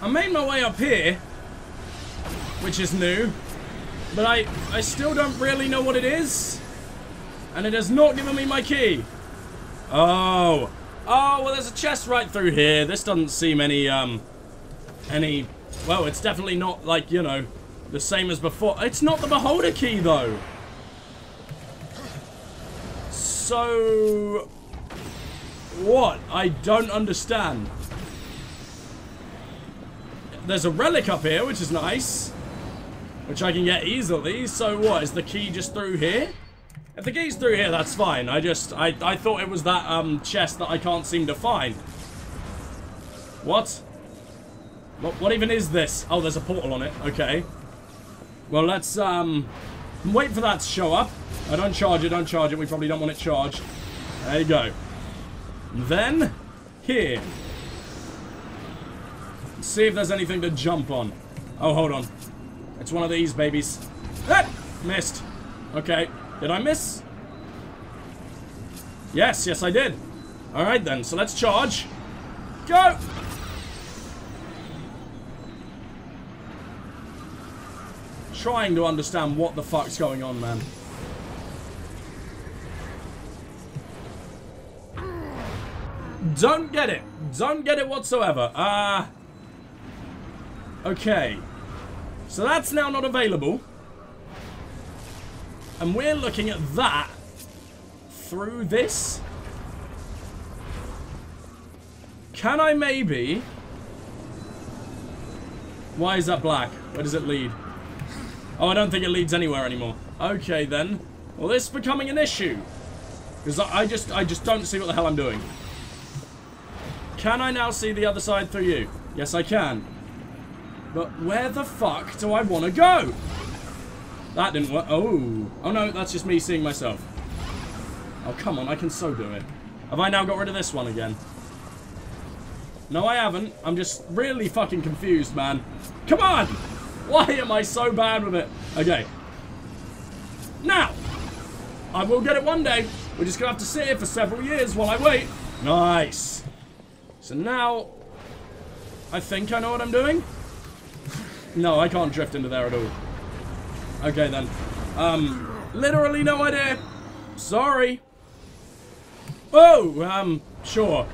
I made my way up here, which is new, but I, I still don't really know what it is, and it has not given me my key. Oh, oh, well, there's a chest right through here. This doesn't seem any, um, any, well, it's definitely not, like, you know, the same as before. It's not the Beholder key, though. So, what? I don't understand. There's a relic up here, which is nice. Which I can get easily. So what, is the key just through here? If the key's through here, that's fine. I just, I, I thought it was that um, chest that I can't seem to find. What? What, what even is this? Oh, there's a portal on it. Okay. Well, let's um, wait for that to show up. I don't charge it, don't charge it. We probably don't want it charged. There you go. Then, here. Let's see if there's anything to jump on. Oh, hold on. It's one of these babies. Ah! Missed. Okay. Did I miss? Yes, yes I did. Alright then, so let's charge. Go! Trying to understand what the fuck's going on, man. Don't get it. Don't get it whatsoever. Uh... Okay. So that's now not available. And we're looking at that through this. Can I maybe... Why is that black? Where does it lead? Oh, I don't think it leads anywhere anymore. Okay, then. Well, this is becoming an issue. Because I just, I just don't see what the hell I'm doing. Can I now see the other side through you? Yes, I can. But where the fuck do I want to go? That didn't work. Oh. Oh, no, that's just me seeing myself. Oh, come on, I can so do it. Have I now got rid of this one again? No, I haven't. I'm just really fucking confused, man. Come on! Why am I so bad with it? Okay. Now! I will get it one day. We're just to have to sit here for several years while I wait. Nice. So now, I think I know what I'm doing. No, I can't drift into there at all. Okay, then. Um, literally no idea. Sorry. Oh, um, sure.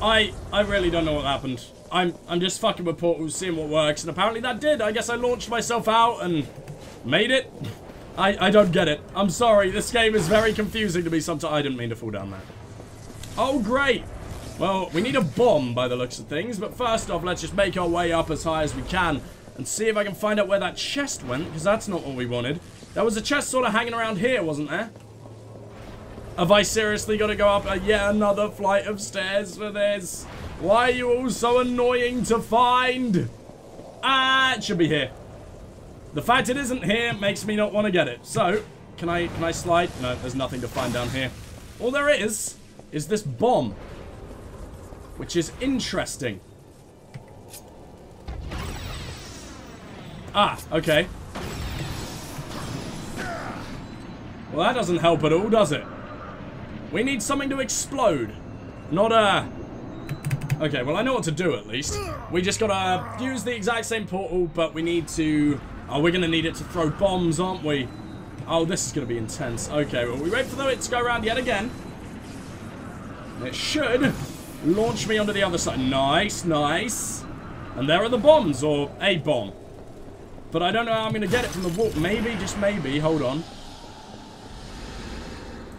I I really don't know what happened. I'm I'm just fucking with portals, seeing what works, and apparently that did. I guess I launched myself out and made it. I I don't get it. I'm sorry. This game is very confusing to me sometimes. I didn't mean to fall down there. Oh, great. Well, we need a bomb by the looks of things, but first off, let's just make our way up as high as we can and see if I can find out where that chest went, because that's not what we wanted. There was a chest sort of hanging around here, wasn't there? Have I seriously got to go up a yet another flight of stairs for this? Why are you all so annoying to find? Ah, it should be here. The fact it isn't here makes me not want to get it. So, can I can I slide? No, there's nothing to find down here. All there is is this bomb. Which is interesting. Ah, okay. Well, that doesn't help at all, does it? We need something to explode. Not a... Okay, well, I know what to do, at least. We just gotta use the exact same portal, but we need to... Oh, we're gonna need it to throw bombs, aren't we? Oh, this is gonna be intense. Okay, well, we wait for it to go around yet again. It should launch me onto the other side. Nice, nice. And there are the bombs, or a bomb. But I don't know how I'm going to get it from the wall. Maybe, just maybe. Hold on.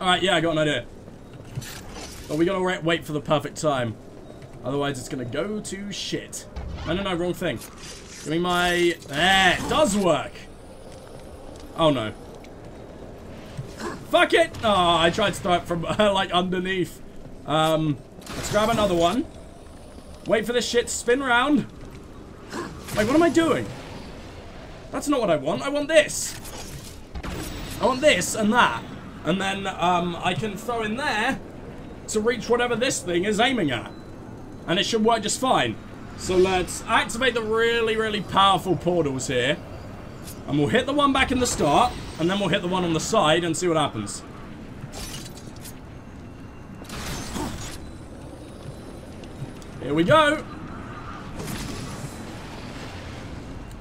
Alright, yeah, I got an idea. But we got to wait for the perfect time. Otherwise, it's to go to shit. No, no, no, wrong thing. Give me my... There, it does work. Oh, no. Fuck it! Oh, I tried to throw it from, like, underneath. Um, let's grab another one. Wait for this shit to spin around. Wait, what am I doing? That's not what I want. I want this. I want this and that. And then um, I can throw in there to reach whatever this thing is aiming at. And it should work just fine. So let's activate the really, really powerful portals here. And we'll hit the one back in the start. And then we'll hit the one on the side and see what happens. Here we go.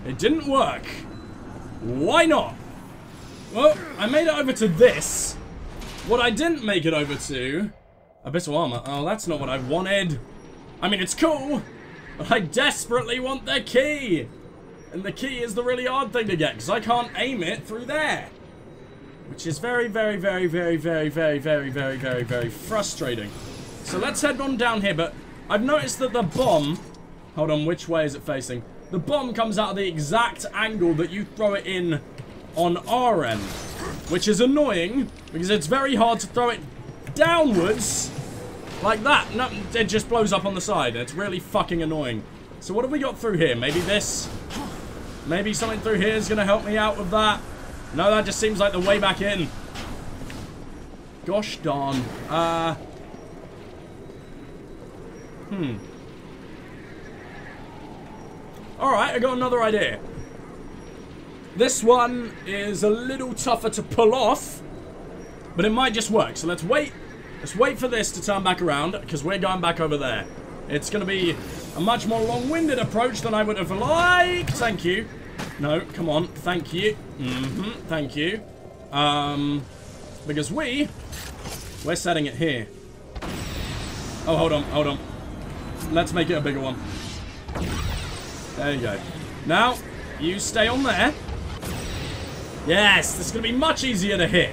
It didn't work. Why not? Well, I made it over to this. What I didn't make it over to... Abyssal Armor. Oh, that's not what I wanted. I mean, it's cool, but I desperately want the key. And the key is the really hard thing to get, because I can't aim it through there. Which is very, very, very, very, very, very, very, very, very, very frustrating. So let's head on down here, but I've noticed that the bomb... Hold on, which way is it facing? The bomb comes out of the exact angle that you throw it in on our end. Which is annoying, because it's very hard to throw it downwards like that. No, it just blows up on the side. It's really fucking annoying. So what have we got through here? Maybe this? Maybe something through here is going to help me out with that. No, that just seems like the way back in. Gosh darn. Uh... Hmm. Alright, I got another idea. This one is a little tougher to pull off, but it might just work. So let's wait. Let's wait for this to turn back around, because we're going back over there. It's going to be a much more long-winded approach than I would have liked. Thank you. No, come on. Thank you. Mm-hmm. Thank you. Um, because we, we're setting it here. Oh, hold on. Hold on. Let's make it a bigger one. There you go. Now, you stay on there. Yes, this is going to be much easier to hit.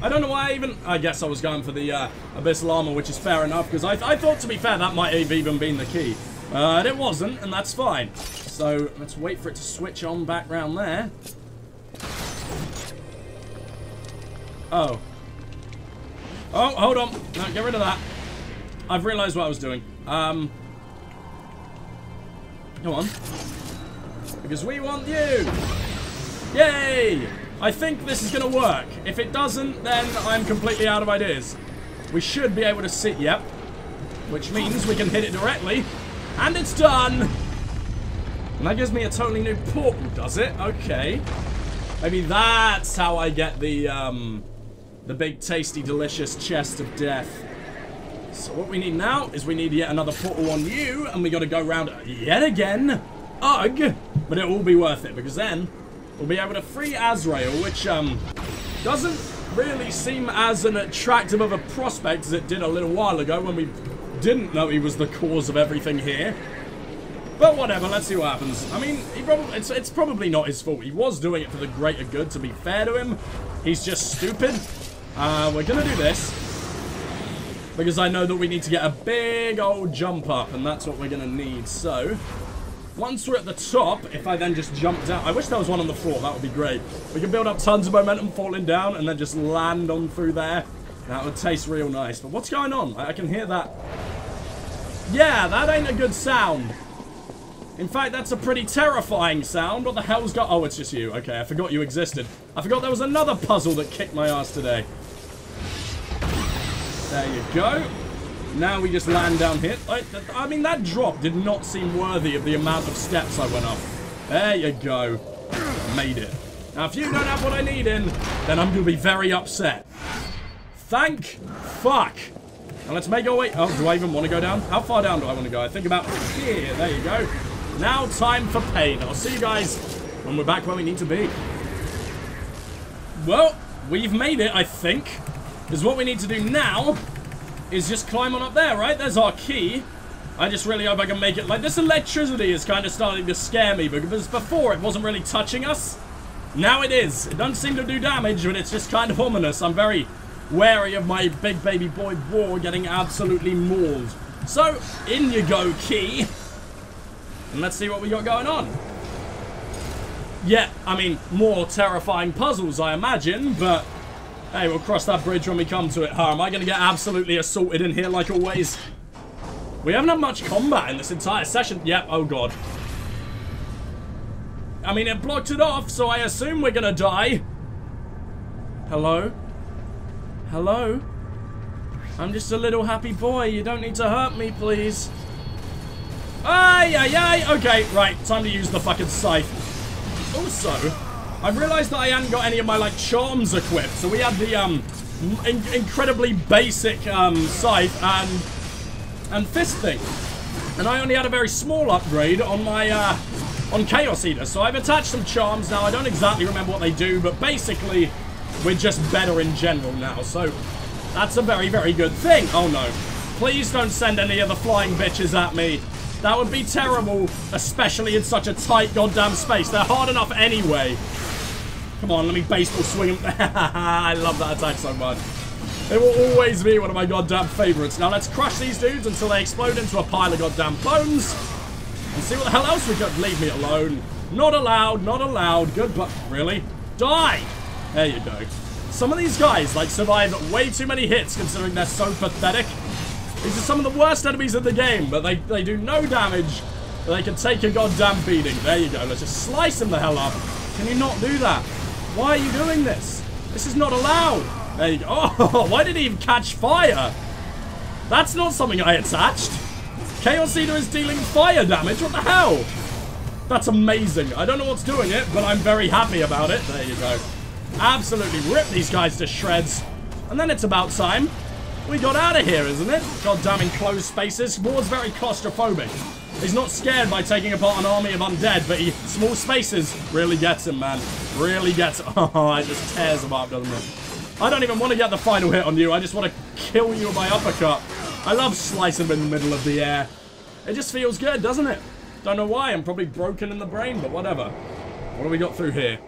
I don't know why I even... I guess I was going for the uh, Abyssal Armor, which is fair enough, because I, I thought, to be fair, that might have even been the key. But it wasn't, and that's fine. So, let's wait for it to switch on back round there. Oh. Oh, hold on. No, get rid of that. I've realised what I was doing. Um... Come on. Because we want you! Yay! I think this is going to work. If it doesn't, then I'm completely out of ideas. We should be able to sit, yep. Which means we can hit it directly. And it's done! And that gives me a totally new portal, does it? Okay. Maybe that's how I get the, um... The big, tasty, delicious chest of death. So what we need now is we need yet another portal on you, and we got to go around yet again. Ugh! But it will be worth it, because then we'll be able to free Azrael, which um, doesn't really seem as an attractive of a prospect as it did a little while ago when we didn't know he was the cause of everything here. But whatever, let's see what happens. I mean, he probably it's, it's probably not his fault. He was doing it for the greater good, to be fair to him. He's just stupid. Uh, we're gonna do this. Because I know that we need to get a big old jump up, and that's what we're gonna need. So, once we're at the top, if I then just jump down... I wish there was one on the floor. That would be great. We can build up tons of momentum falling down and then just land on through there. That would taste real nice. But what's going on? I, I can hear that. Yeah, that ain't a good sound. In fact, that's a pretty terrifying sound. What the hell's got... Oh, it's just you. Okay, I forgot you existed. I forgot there was another puzzle that kicked my ass today. There you go. Now we just land down here. I, I, mean, that drop did not seem worthy of the amount of steps I went up. There you go. Made it. Now, if you don't have what I need in, then I'm going to be very upset. Thank fuck. Now, let's make our way... Oh, do I even want to go down? How far down do I want to go? I think about here. There you go. Now, time for pain. I'll see you guys when we're back where we need to be. Well, we've made it, I think. Because what we need to do now is just climb on up there, right? There's our key. I just really hope I can make it. Like, this electricity is kind of starting to scare me because before it wasn't really touching us. Now it is. It doesn't seem to do damage, but it's just kind of ominous. I'm very wary of my big baby boy war getting absolutely mauled. So, in you go, key. And let's see what we got going on. Yeah, I mean, more terrifying puzzles, I imagine, but Hey, we'll cross that bridge when we come to it, huh? Am I going to get absolutely assaulted in here like always? We haven't had much combat in this entire session. Yep, oh god. I mean, it blocked it off, so I assume we're going to die. Hello? Hello? I'm just a little happy boy. You don't need to hurt me, please. Ay, ay, ay. Okay, right. Time to use the fucking scythe. Also, I've realized that I hadn't got any of my, like, charms equipped. So we had the, um, in incredibly basic, um, scythe and, and fist thing. And I only had a very small upgrade on my, uh, on Chaoseater. So I've attached some charms now. I don't exactly remember what they do, but basically, we're just better in general now. So that's a very, very good thing. Oh, no. Please don't send any of the flying bitches at me. That would be terrible, especially in such a tight goddamn space. They're hard enough anyway. Come on, let me baseball swing them. I love that attack so much. It will always be one of my goddamn favorites. Now let's crush these dudes until they explode into a pile of goddamn bones. And see what the hell else we got. Leave me alone. Not allowed, not allowed. Good, but really? Die! There you go. Some of these guys, like, survive way too many hits considering they're so pathetic. These are some of the worst enemies in the game, but they, they do no damage. They can take a goddamn beating. There you go. Let's just slice them the hell up. Can you not do that? Why are you doing this? This is not allowed. There you go. Oh, why did he even catch fire? That's not something I attached. Chaoseater is dealing fire damage. What the hell? That's amazing. I don't know what's doing it, but I'm very happy about it. There you go. Absolutely rip these guys to shreds. And then it's about time we got out of here, isn't it? God damn enclosed spaces. Ward's very claustrophobic. He's not scared by taking apart an army of undead, but he small spaces really gets him, man. Really gets Oh, it just tears him up, doesn't it? I don't even want to get the final hit on you. I just want to kill you with my uppercut. I love slicing him in the middle of the air. It just feels good, doesn't it? Don't know why. I'm probably broken in the brain, but whatever. What do we got through here?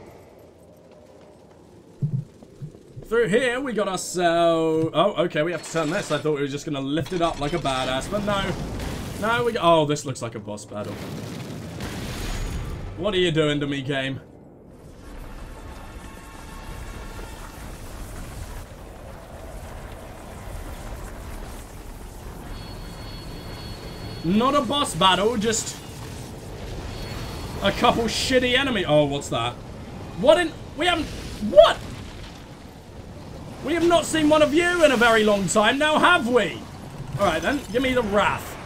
Through here, we got ourselves... Oh, okay, we have to turn this. I thought we were just going to lift it up like a badass, but no. No, we... go. Oh, this looks like a boss battle. What are you doing to me, game? Not a boss battle, just a couple shitty enemy. Oh, what's that? What in... We haven't... What? We have not seen one of you in a very long time now, have we? Alright then, give me the wrath.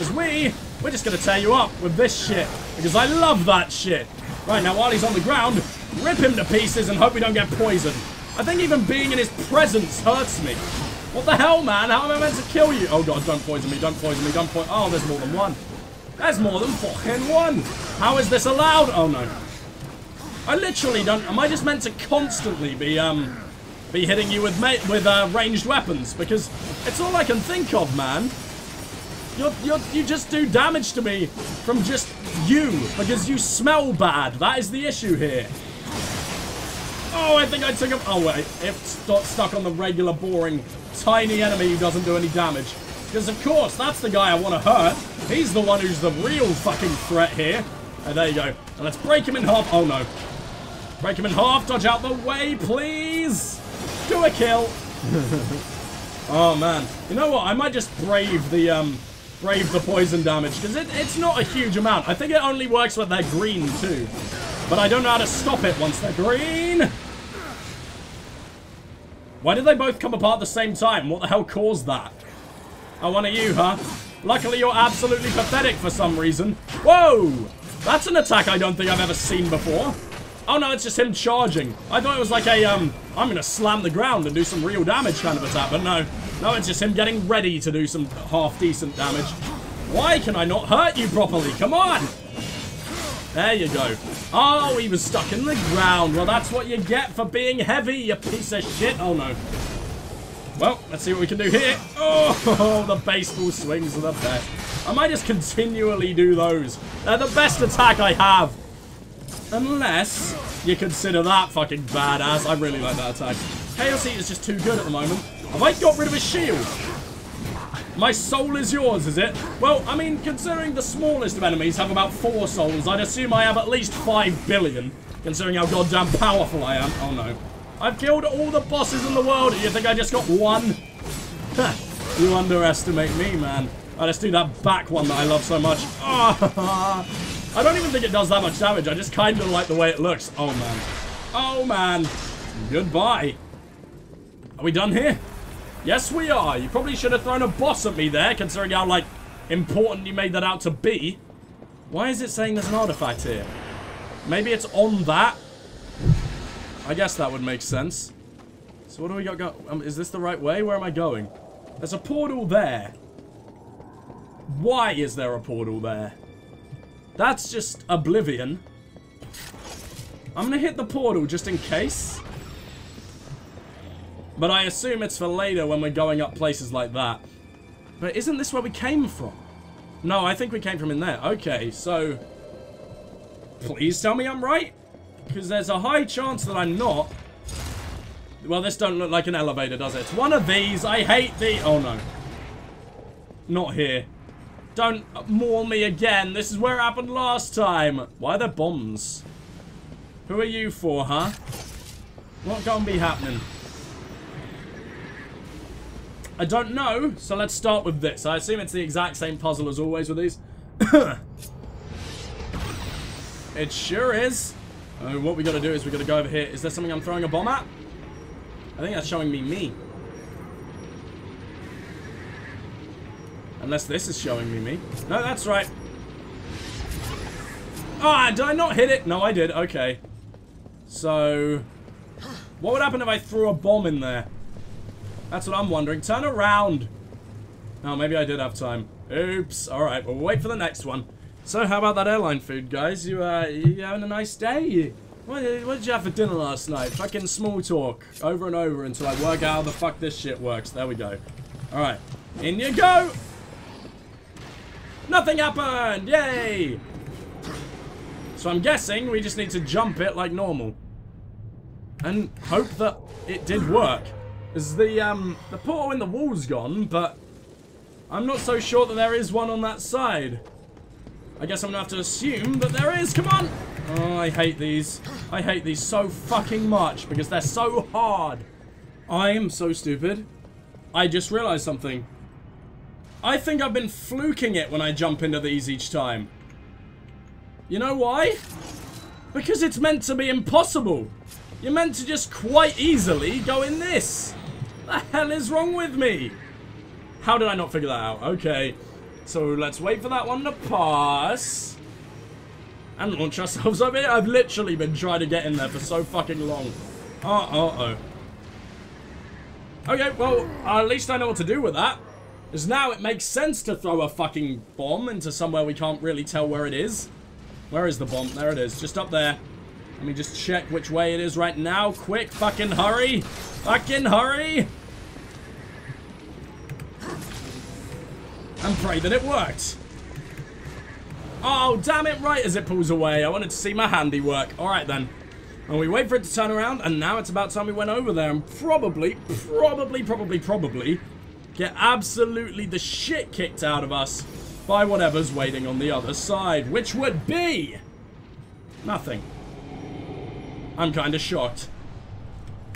Because we, we're just going to tear you up with this shit. Because I love that shit. Right, now while he's on the ground, rip him to pieces and hope we don't get poisoned. I think even being in his presence hurts me. What the hell, man? How am I meant to kill you? Oh god, don't poison me, don't poison me, don't poison- Oh, there's more than one. There's more than fucking one. How is this allowed? Oh no. I literally don't- Am I just meant to constantly be, um be hitting you with with uh, ranged weapons because it's all I can think of, man. You you you just do damage to me from just you because you smell bad. That is the issue here. Oh, I think I took him. Oh, wait. It's got stuck on the regular, boring, tiny enemy who doesn't do any damage. Because, of course, that's the guy I want to hurt. He's the one who's the real fucking threat here. And there you go. And let's break him in half. Oh, no. Break him in half. Dodge out the way, please. Do a kill. oh, man. You know what? I might just brave the, um, brave the poison damage. Because it, it's not a huge amount. I think it only works when they're green, too. But I don't know how to stop it once they're green. Why did they both come apart at the same time? What the hell caused that? Oh, one of you, huh? Luckily, you're absolutely pathetic for some reason. Whoa! That's an attack I don't think I've ever seen before. Oh no, it's just him charging. I thought it was like a, um, I'm gonna slam the ground and do some real damage kind of attack, but no. No, it's just him getting ready to do some half-decent damage. Why can I not hurt you properly? Come on! There you go. Oh, he was stuck in the ground. Well, that's what you get for being heavy, you piece of shit. Oh, no. Well, let's see what we can do here. Oh, the baseball swings are the best. I might just continually do those. They're the best attack I have. Unless you consider that fucking badass. I really like that attack. Chaoseater is just too good at the moment. Have I got rid of his shield? My soul is yours, is it? Well, I mean, considering the smallest of enemies have about four souls, I'd assume I have at least five billion, considering how goddamn powerful I am. Oh, no. I've killed all the bosses in the world. You think I just got one? you underestimate me, man. I just do that back one that I love so much. Oh, I don't even think it does that much damage. I just kind of like the way it looks. Oh, man. Oh, man. Goodbye. Are we done here? Yes, we are. You probably should have thrown a boss at me there, considering how, like, important you made that out to be. Why is it saying there's an artifact here? Maybe it's on that? I guess that would make sense. So what do we got go- um, Is this the right way? Where am I going? There's a portal there. Why is there a portal there? That's just oblivion. I'm gonna hit the portal just in case. But I assume it's for later when we're going up places like that. But isn't this where we came from? No, I think we came from in there. Okay, so... Please tell me I'm right. Because there's a high chance that I'm not. Well, this don't look like an elevator, does it? It's one of these. I hate the... Oh, no. Not here. Don't maul me again. This is where it happened last time. Why are there bombs? Who are you for, huh? What gonna be happening? I don't know, so let's start with this. I assume it's the exact same puzzle as always with these. it sure is. Uh, what we gotta do is we gotta go over here. Is there something I'm throwing a bomb at? I think that's showing me me. Unless this is showing me me. No, that's right. Ah, did I not hit it? No, I did. Okay. So, what would happen if I threw a bomb in there? That's what I'm wondering. Turn around. Oh, maybe I did have time. Oops. Alright, we'll wait for the next one. So, how about that airline food, guys? You, uh, you having a nice day? What, what did you have for dinner last night? Fucking small talk. Over and over until I work out how the fuck this shit works. There we go. Alright. In you go! Nothing happened! Yay! So I'm guessing we just need to jump it like normal. And hope that it did work. Is the, um, the portal in the wall's gone, but I'm not so sure that there is one on that side. I guess I'm gonna have to assume that there is. Come on! Oh, I hate these. I hate these so fucking much because they're so hard. I am so stupid. I just realized something. I think I've been fluking it when I jump into these each time. You know why? Because it's meant to be impossible. You're meant to just quite easily go in this. The hell is wrong with me? How did I not figure that out? Okay. So let's wait for that one to pass. And launch ourselves over here. I've literally been trying to get in there for so fucking long. Uh-oh. Okay, well, at least I know what to do with that. Because now it makes sense to throw a fucking bomb into somewhere we can't really tell where it is. Where is the bomb? There it is. Just up there. Let me just check which way it is right now. Quick, fucking hurry. Fucking hurry. And pray that it worked. Oh, damn it, right as it pulls away. I wanted to see my handiwork. Alright then. And we wait for it to turn around, and now it's about time we went over there and probably, probably, probably, probably get absolutely the shit kicked out of us by whatever's waiting on the other side, which would be nothing. I'm kind of shocked.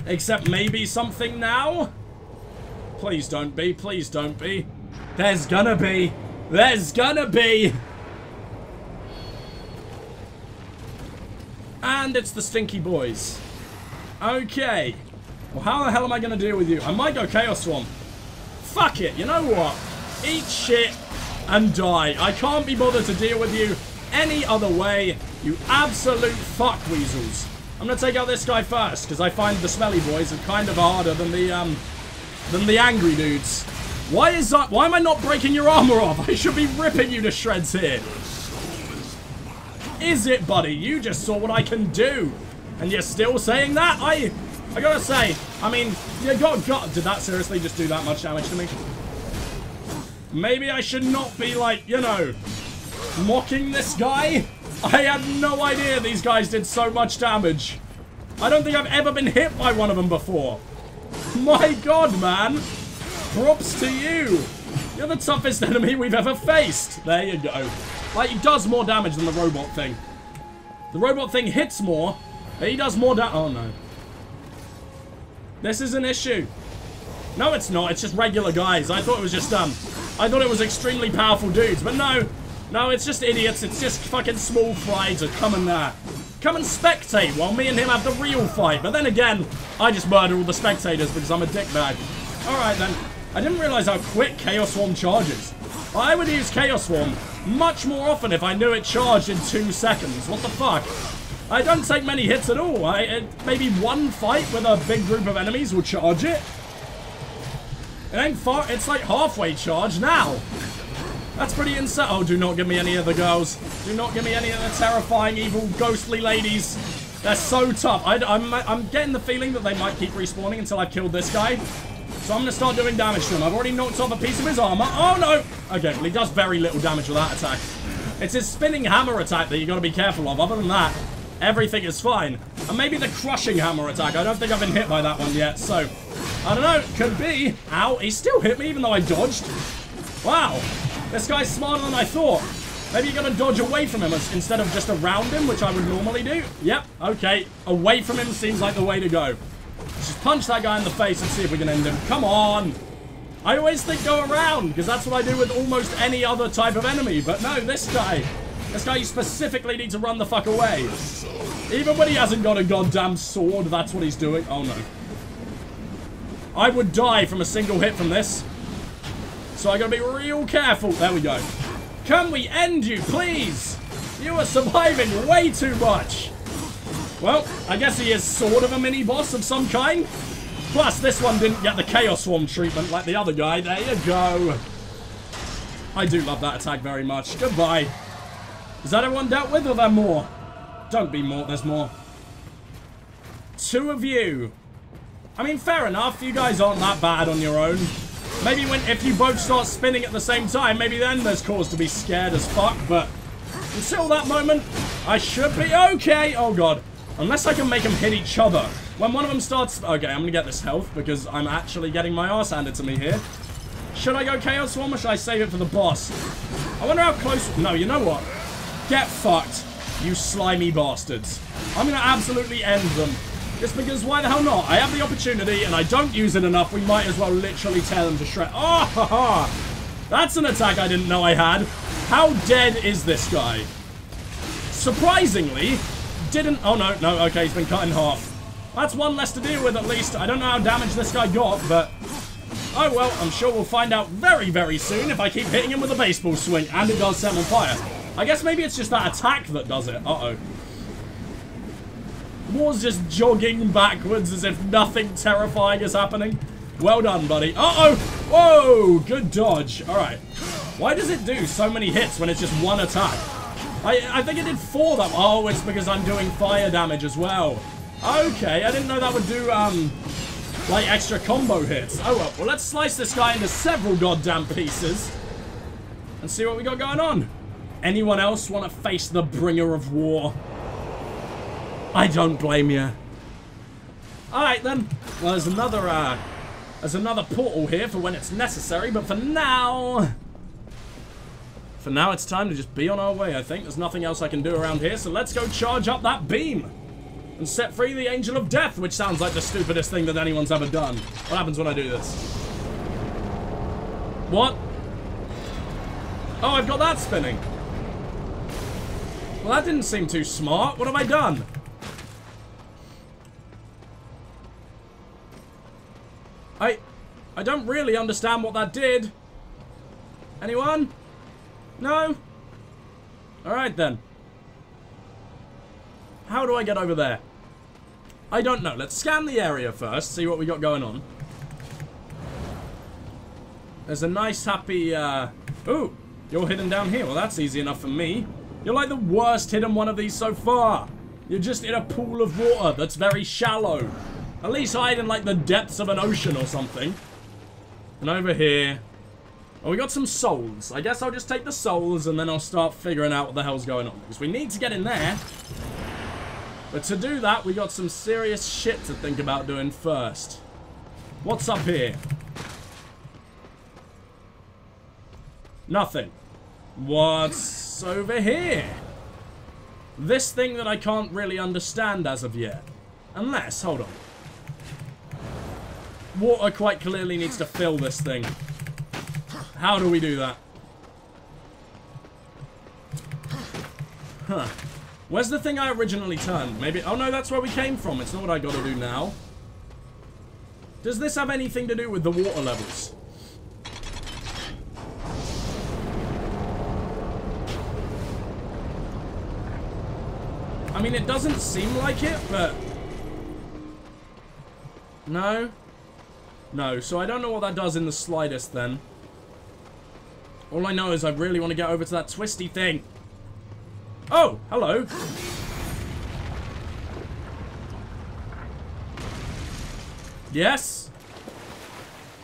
Except maybe something now? Please don't be, please don't be. There's gonna be. There's gonna be. And it's the Stinky Boys. Okay. Well, how the hell am I gonna deal with you? I might go Chaos Form. Fuck it, you know what? Eat shit and die. I can't be bothered to deal with you any other way, you absolute fuck weasels. I'm gonna take out this guy first, because I find the smelly boys are kind of harder than the, um, than the angry dudes. Why is that? Why am I not breaking your armor off? I should be ripping you to shreds here. Is it, buddy? You just saw what I can do. And you're still saying that? I I gotta say, I mean, you got, got, did that seriously just do that much damage to me? Maybe I should not be like, you know, mocking this guy? I had no idea these guys did so much damage. I don't think I've ever been hit by one of them before. My god, man. Props to you. You're the toughest enemy we've ever faced. There you go. Like, he does more damage than the robot thing. The robot thing hits more, he does more damage. Oh, no. This is an issue. No, it's not. It's just regular guys. I thought it was just, um... I thought it was extremely powerful dudes, but no. No, it's just idiots. It's just fucking small fries that come and, uh... Come and spectate while me and him have the real fight. But then again, I just murder all the spectators because I'm a dickbag. Alright then. I didn't realize how quick Chaos Form charges. I would use Chaos Form much more often if I knew it charged in two seconds. What the fuck? I don't take many hits at all. I, it, maybe one fight with a big group of enemies will charge it. It ain't far. It's like halfway charged now. That's pretty insane. Oh, do not give me any of the girls. Do not give me any of the terrifying, evil, ghostly ladies. They're so tough. I, am I'm, I'm getting the feeling that they might keep respawning until I've killed this guy. So I'm going to start doing damage to him. I've already knocked off a piece of his armor. Oh, no. Okay, well, he does very little damage with that attack. It's his spinning hammer attack that you got to be careful of. Other than that, everything is fine. And maybe the crushing hammer attack. I don't think I've been hit by that one yet. So, I don't know. Could be. Ow, he still hit me even though I dodged. Wow. This guy's smarter than I thought. Maybe you gotta dodge away from him instead of just around him, which I would normally do. Yep, okay. Away from him seems like the way to go. Let's just punch that guy in the face and see if we can end him. Come on! I always think go around, because that's what I do with almost any other type of enemy. But no, this guy. This guy specifically need to run the fuck away. Even when he hasn't got a goddamn sword, that's what he's doing. Oh no. I would die from a single hit from this. So I gotta be real careful. There we go. Can we end you, please? You are surviving way too much. Well, I guess he is sort of a mini-boss of some kind. Plus, this one didn't get the Chaos Form treatment like the other guy. There you go. I do love that attack very much. Goodbye. Is that everyone dealt with, or there more? Don't be more, there's more. Two of you. I mean, fair enough. You guys aren't that bad on your own. Maybe when if you both start spinning at the same time, maybe then there's cause to be scared as fuck, but until that moment, I should be okay. Oh god. Unless I can make them hit each other. When one of them starts... Okay, I'm gonna get this health because I'm actually getting my ass handed to me here. Should I go Chaos Form or should I save it for the boss? I wonder how close... No, you know what? Get fucked, you slimy bastards. I'm gonna absolutely end them. Just because why the hell not? I have the opportunity and I don't use it enough. We might as well literally tear them to shred. Oh, ah, ha, ha. That's an attack I didn't know I had. How dead is this guy? Surprisingly, didn't... Oh, no, no, okay, he's been cut in half. That's one less to deal with, at least. I don't know how damaged this guy got, but... Oh, well, I'm sure we'll find out very, very soon if I keep hitting him with a baseball swing, and it does set him on fire. I guess maybe it's just that attack that does it. Uh-oh. War's just jogging backwards as if nothing terrifying is happening. Well done, buddy. Uh-oh! Whoa! Good dodge. Alright. Why does it do so many hits when it's just one attack? I, I think it did four them. Oh, it's because I'm doing fire damage as well. Okay, I didn't know that would do, um, like extra combo hits. Oh well, well let's slice this guy into several goddamn pieces and see what we got going on. Anyone else want to face the bringer of war? I don't blame you. Alright then. Well, there's another, uh, there's another portal here for when it's necessary, but for now... For now, it's time to just be on our way, I think. There's nothing else I can do around here, so let's go charge up that beam. And set free the Angel of Death, which sounds like the stupidest thing that anyone's ever done. What happens when I do this? What? Oh, I've got that spinning. Well, that didn't seem too smart. What have I done? I... I don't really understand what that did. Anyone? No? Alright then. How do I get over there? I don't know. Let's scan the area first, see what we got going on. There's a nice, happy, uh... Ooh, you're hidden down here. Well, that's easy enough for me. You're like the worst hidden one of these so far. You're just in a pool of water that's very shallow. At least hide in, like, the depths of an ocean or something. And over here... Oh, we got some souls. I guess I'll just take the souls and then I'll start figuring out what the hell's going on. Because we need to get in there. But to do that, we got some serious shit to think about doing first. What's up here? Nothing. What's over here? This thing that I can't really understand as of yet. Unless, hold on. Water quite clearly needs to fill this thing. How do we do that? Huh. Where's the thing I originally turned? Maybe... Oh, no, that's where we came from. It's not what I got to do now. Does this have anything to do with the water levels? Mean, it doesn't seem like it, but... No? No, so I don't know what that does in the slightest then. All I know is I really want to get over to that twisty thing. Oh, hello. Yes?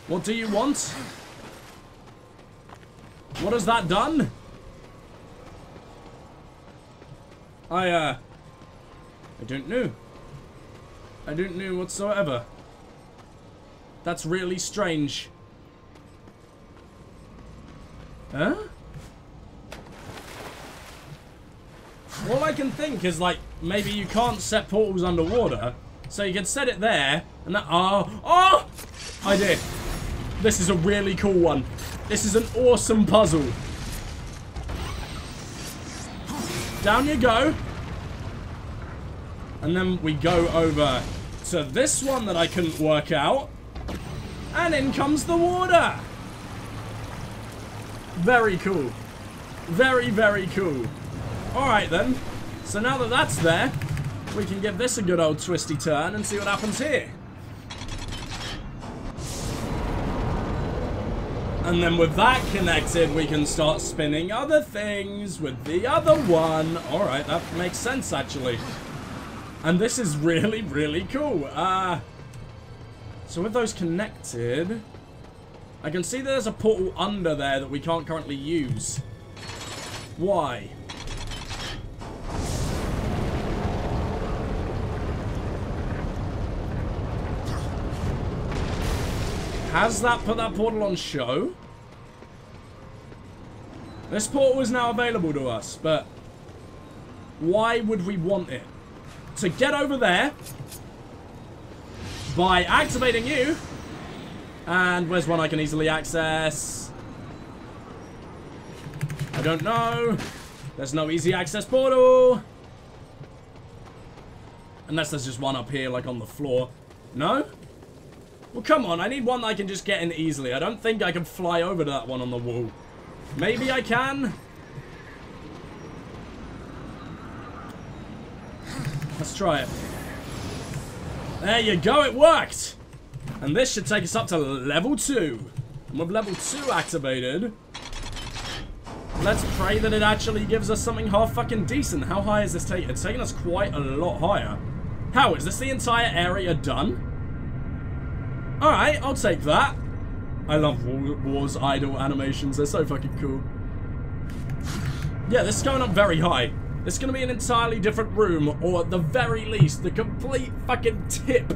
What do you want? What has that done? I, uh... I don't know. I don't know whatsoever. That's really strange. Huh? All I can think is, like, maybe you can't set portals underwater, so you can set it there, and that- Oh! Oh! I did. This is a really cool one. This is an awesome puzzle. Down you go. And then we go over to this one that I couldn't work out. And in comes the water. Very cool. Very, very cool. Alright then. So now that that's there, we can give this a good old twisty turn and see what happens here. And then with that connected, we can start spinning other things with the other one. Alright, that makes sense actually. And this is really, really cool. Uh, so with those connected, I can see there's a portal under there that we can't currently use. Why? Has that put that portal on show? This portal is now available to us, but why would we want it? To get over there by activating you. And where's one I can easily access? I don't know. There's no easy access portal. Unless there's just one up here, like on the floor. No? Well, come on. I need one that I can just get in easily. I don't think I can fly over to that one on the wall. Maybe I can. Let's try it. There you go. It worked. And this should take us up to level 2. And with level 2 activated, let's pray that it actually gives us something half fucking decent. How high is this taking? It's taking us quite a lot higher. How? Is this the entire area done? Alright, I'll take that. I love War's idle animations. They're so fucking cool. Yeah, this is going up very high. It's going to be an entirely different room, or at the very least, the complete fucking tip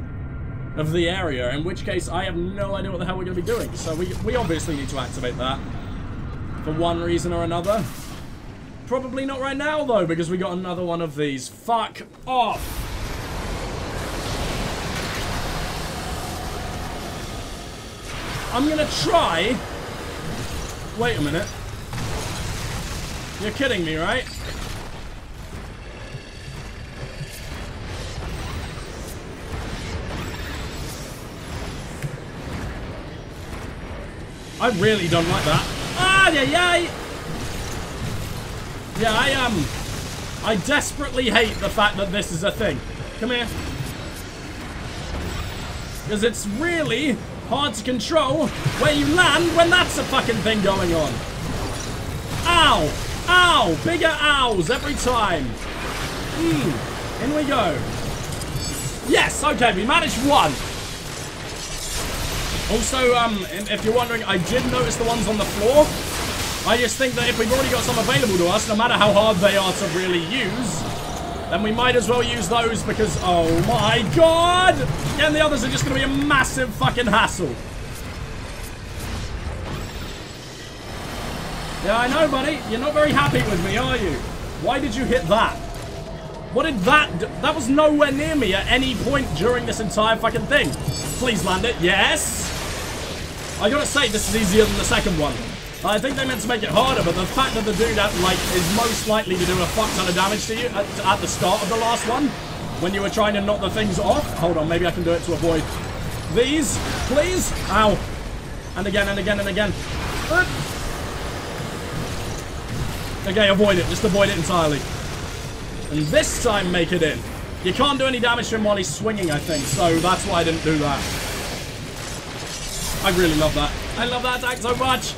of the area, in which case I have no idea what the hell we're going to be doing. So we, we obviously need to activate that for one reason or another. Probably not right now, though, because we got another one of these. Fuck off! I'm gonna try... Wait a minute. You're kidding me, right? I really don't like that. Ah, yeah, yeah. Yeah, I am. Um, I desperately hate the fact that this is a thing. Come here. Because it's really hard to control where you land when that's a fucking thing going on. Ow! Ow! Bigger owls every time. Hmm. In we go. Yes, okay, we managed one. Also, um, if you're wondering, I did notice the ones on the floor. I just think that if we've already got some available to us, no matter how hard they are to really use, then we might as well use those because, oh my god! And the others are just going to be a massive fucking hassle. Yeah, I know, buddy. You're not very happy with me, are you? Why did you hit that? What did that do? That was nowhere near me at any point during this entire fucking thing. Please land it. Yes! I gotta say, this is easier than the second one. I think they meant to make it harder, but the fact that the dude that, like is most likely to do a fuck ton of damage to you at, at, the start of the last one, when you were trying to knock the things off. Hold on, maybe I can do it to avoid these, please. Ow! And again, and again, and again. Okay, avoid it. Just avoid it entirely. And this time, make it in. You can't do any damage to him while he's swinging, I think, so that's why I didn't do that. I really love that. I love that attack so much.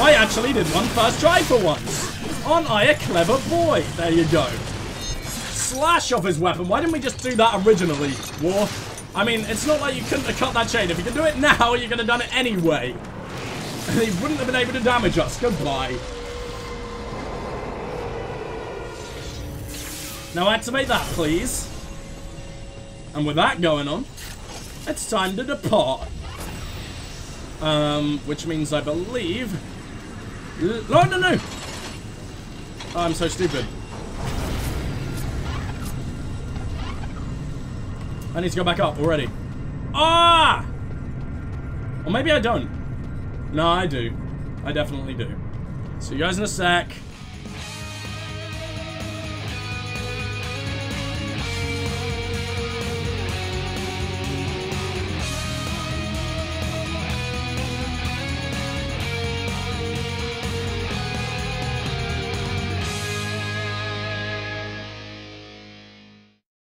I actually did one first try for once. Aren't I a clever boy? There you go. Slash off his weapon. Why didn't we just do that originally, War? I mean, it's not like you couldn't have cut that chain. If you can do it now, you could have done it anyway. And he wouldn't have been able to damage us. Goodbye. Now activate that, please. And with that going on, it's time to depart. Um, which means I believe... No, no, no! Oh, I'm so stupid. I need to go back up already. Ah! Or maybe I don't. No, I do. I definitely do. See you guys in a sec.